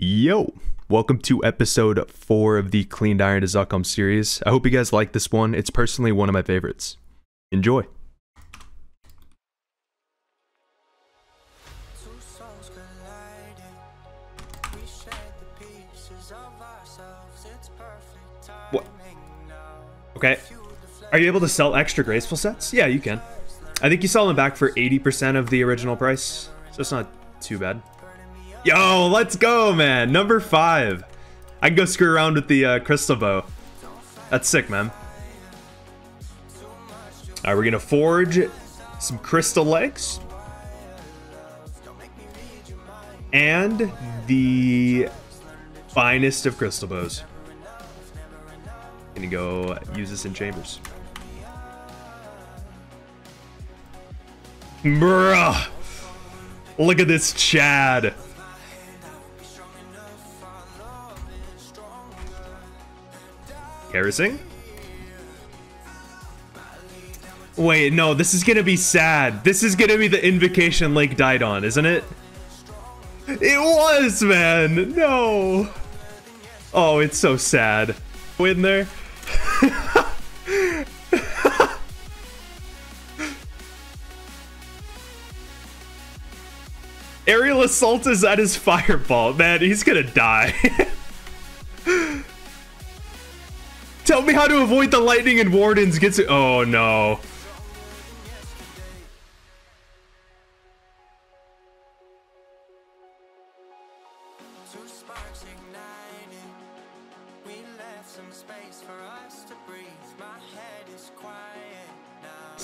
Yo, welcome to episode four of the Cleaned Iron to Zuk Helm series. I hope you guys like this one. It's personally one of my favorites. Enjoy. Two souls colliding. We shed the pieces of ourselves. It's perfect What? Okay. Are you able to sell extra graceful sets? Yeah, you can. I think you sell them back for 80% of the original price, so it's not too bad. Yo, let's go, man. Number five. I can go screw around with the uh, crystal bow. That's sick, man. All right, we're gonna forge some crystal legs. And the finest of crystal bows. Gonna go use this in chambers. Bruh! Look at this Chad. Kerosene? Wait, no, this is gonna be sad. This is gonna be the invocation Lake died on, isn't it? It was, man! No! Oh, it's so sad. In there. Aerial assault is at his fireball. Man, he's gonna die. Tell me how to avoid the lightning and wardens gets it. Oh no.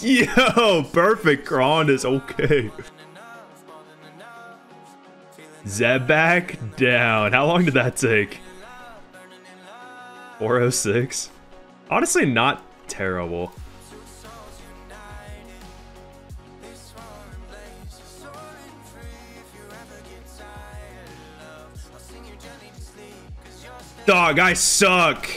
Yo, perfect. Kron is okay. Zebak down. How long did that take? 406. Honestly, not terrible. Dog, I suck.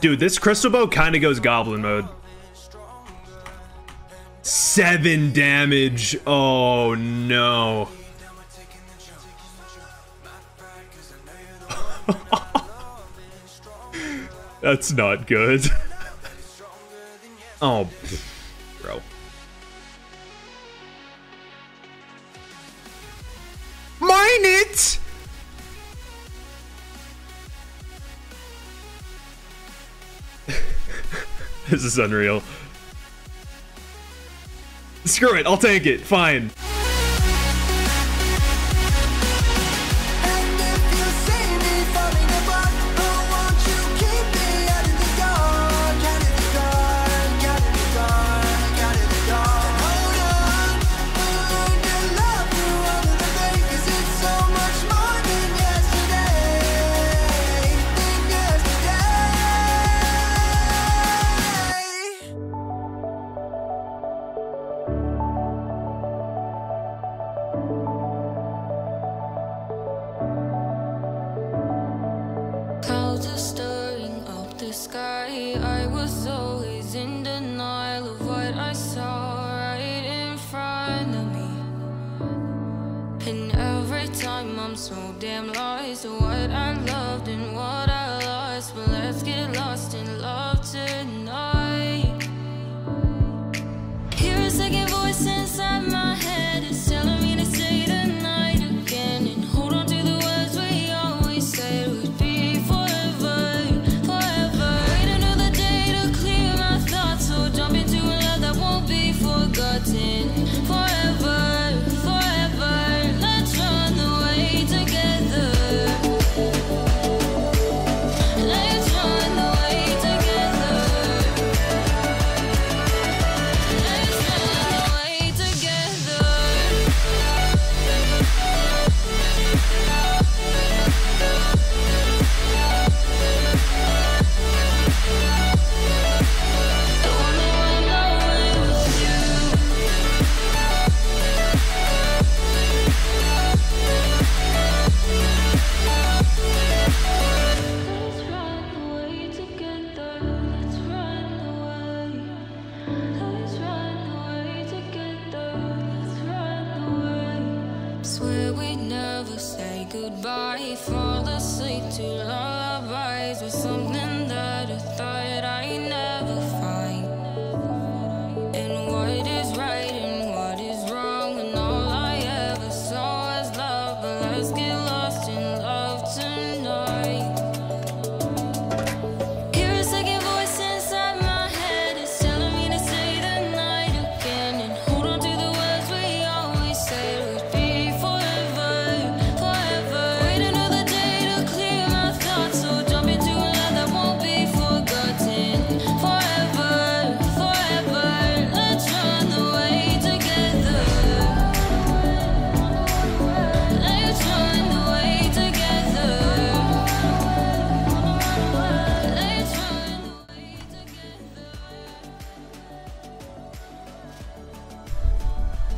Dude, this crystal bow kind of goes goblin mode. Seven damage. Oh no. That's not good. oh, bro. Mine it! this is unreal. Screw it, I'll take it. Fine. Sky. I was always in denial of what I saw right in front of me. And every time I'm so damn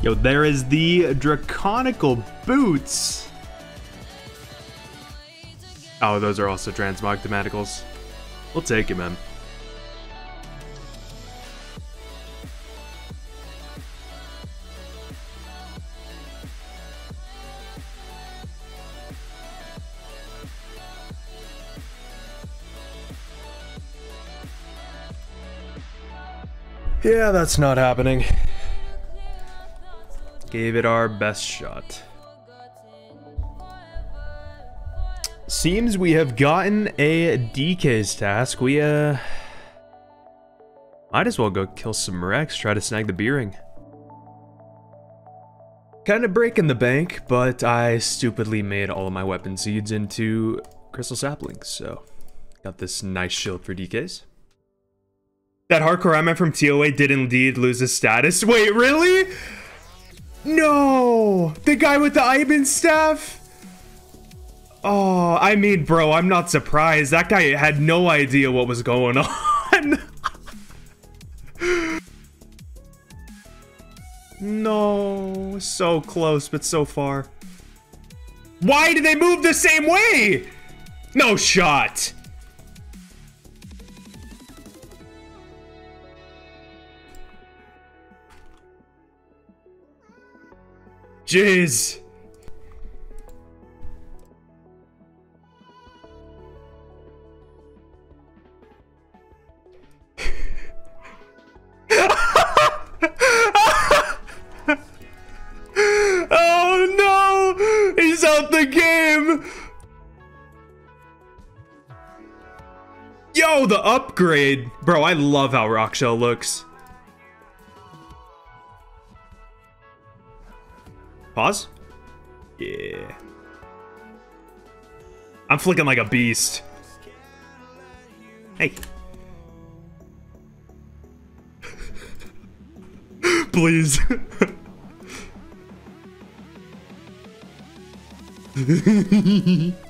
Yo, there is the Draconical Boots. Oh, those are also transmog thematicals. We'll take it, man. Yeah, that's not happening. Gave it our best shot. Seems we have gotten a DK's task. We, uh... Might as well go kill some Rex, try to snag the B-ring. Kinda breaking the bank, but I stupidly made all of my weapon seeds into crystal saplings, so... Got this nice shield for DKs. That hardcore man from TOA did indeed lose his status. Wait, really? No! The guy with the Ivan staff? Oh, I mean, bro, I'm not surprised. That guy had no idea what was going on. no, so close, but so far. Why did they move the same way? No shot. Jeez. oh no! He's out the game! Yo, the upgrade! Bro, I love how Rockshell looks. Pause? Yeah. I'm flicking like a beast. Hey. Please.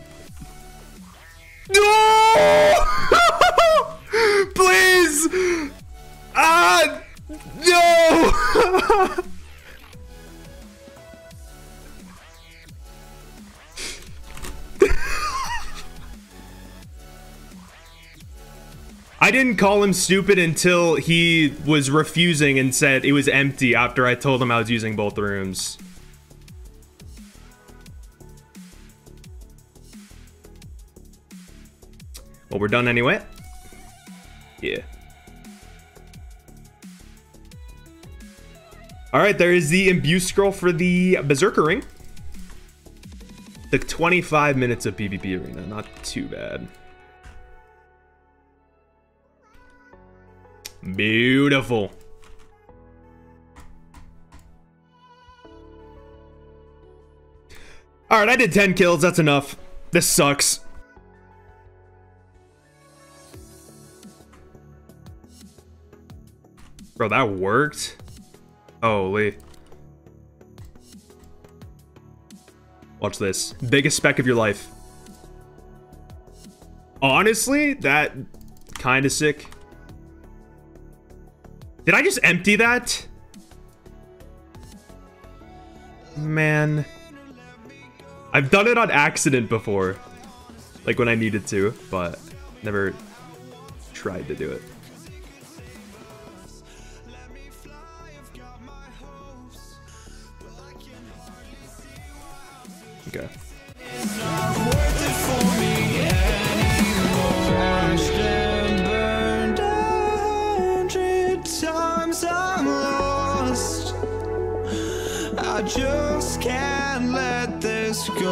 I didn't call him stupid until he was refusing and said it was empty after I told him I was using both rooms. Well, we're done anyway. Yeah. Alright, there is the imbue scroll for the Berserker ring. The 25 minutes of PvP arena, not too bad. Beautiful. Alright, I did 10 kills. That's enough. This sucks. Bro, that worked? Holy. Watch this. Biggest spec of your life. Honestly, that kind of sick. Did I just empty that? Oh, man. I've done it on accident before. Like when I needed to, but never tried to do it. Okay.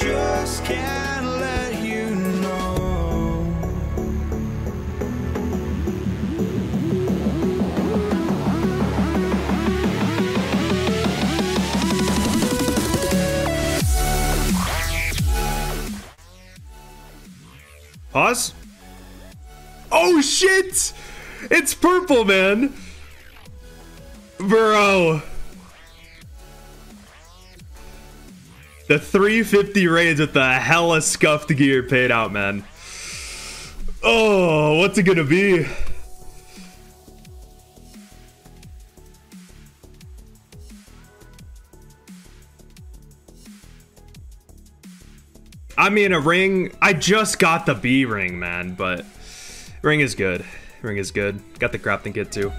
just can't let you know. Pause. Oh shit! It's purple, man. Bro. The 350 raids with the hella scuffed gear paid out, man. Oh, what's it gonna be? I mean, a ring. I just got the B ring, man, but ring is good. Ring is good. Got the crafting kit too.